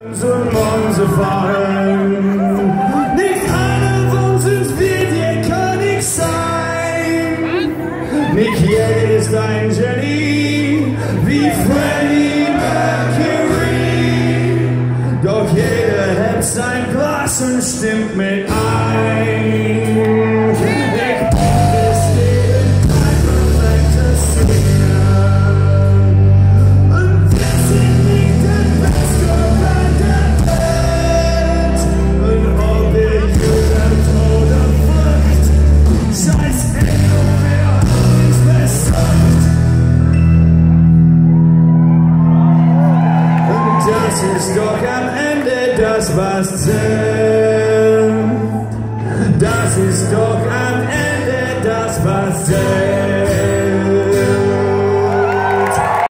zum Monse fahren. Nicht einer von uns wird ihr König sein. Nicht jeder ist ein Genie wie Freddie Mercury. Doch jeder hat sein Glas und stimmt mit ein. Das ist doch am Ende das, was zählt. Das ist doch am Ende das, was zählt.